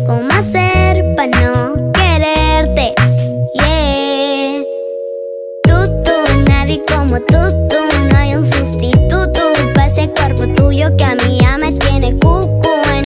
¿Cómo